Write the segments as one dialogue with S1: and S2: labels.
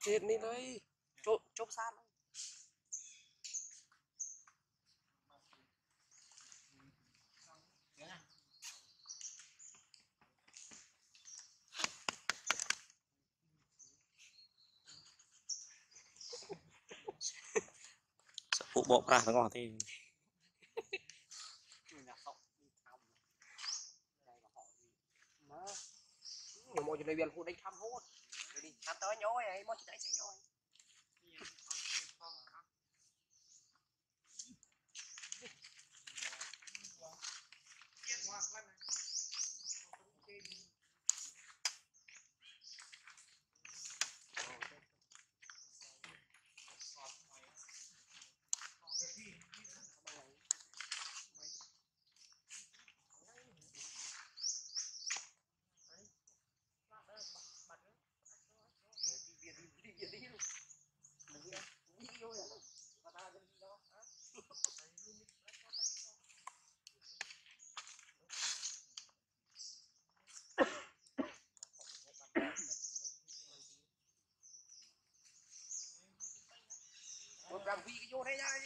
S1: chết đi đấy chốt chốt sát phụ bộ ra nó ngon thì nhiều mọi phụ đánh thăm hốt đi. Thăm tới nhói ấy mới chỉ đấy sẽ nhói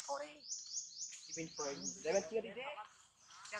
S1: làm vi cái vô đây ra, cô đi. Thì